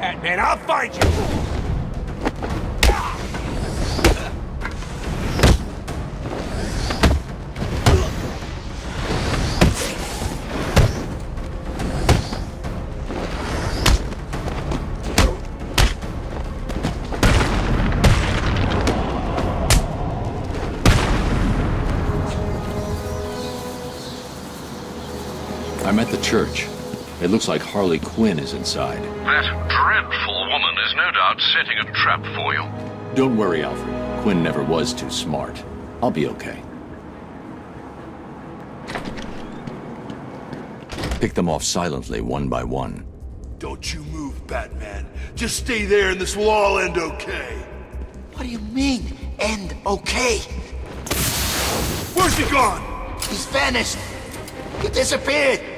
and I'll find you! I'm at the church. It looks like Harley Quinn is inside. That dreadful woman is no doubt setting a trap for you. Don't worry, Alfred. Quinn never was too smart. I'll be okay. Pick them off silently, one by one. Don't you move, Batman. Just stay there and this will all end okay. What do you mean, end okay? Where's he gone? He's vanished. He disappeared.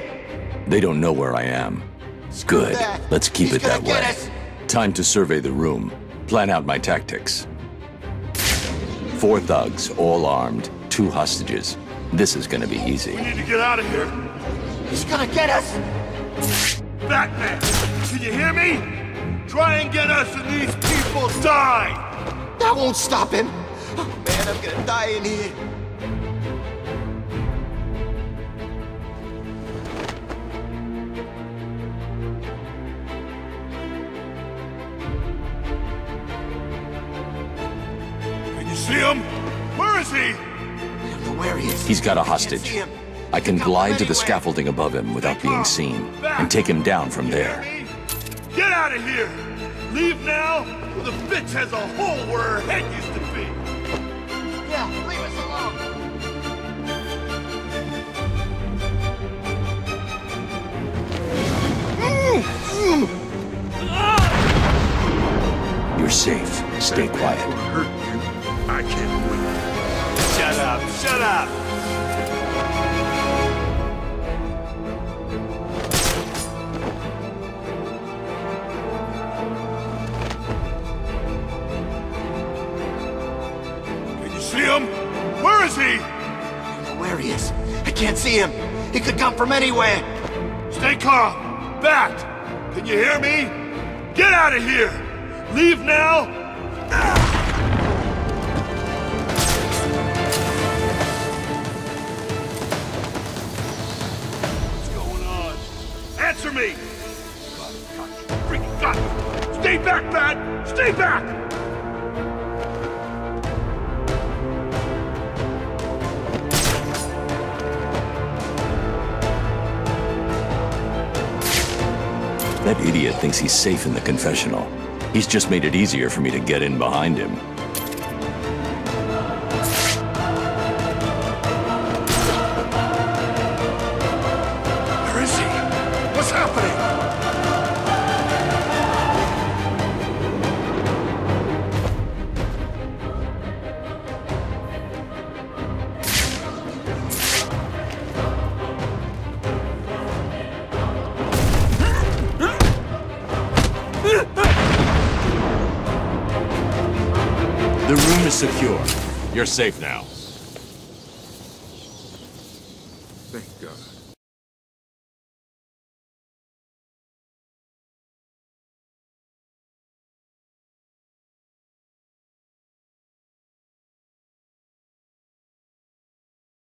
They don't know where I am. Good. that. Let's keep He's it that way. Time to survey the room. Plan out my tactics. Four thugs, all armed. Two hostages. This is gonna be easy. We need to get out of here. He's gonna get us. Batman, can you hear me? Try and get us and these people die! That won't stop him. Oh man, I'm gonna die in here. See him? Where is he? I don't know where he is. He's got a hostage. see him. I can Come glide to the scaffolding above him without being seen, and take him down from You there. Get out of here! Leave now, or the bitch has a hole where her head used to be! Yeah, leave us alone. You're safe. Stay quiet. I can't wait. Shut up! Shut up! Can you see him? Where is he? I don't know where he is. I can't see him. He could come from anywhere. Stay calm. Bat! Can you hear me? Get out of here! Leave now! What's Me! Freaking! Stay back, Bat! Stay back! That idiot thinks he's safe in the confessional. He's just made it easier for me to get in behind him. The room is secure. You're safe now. Thank God.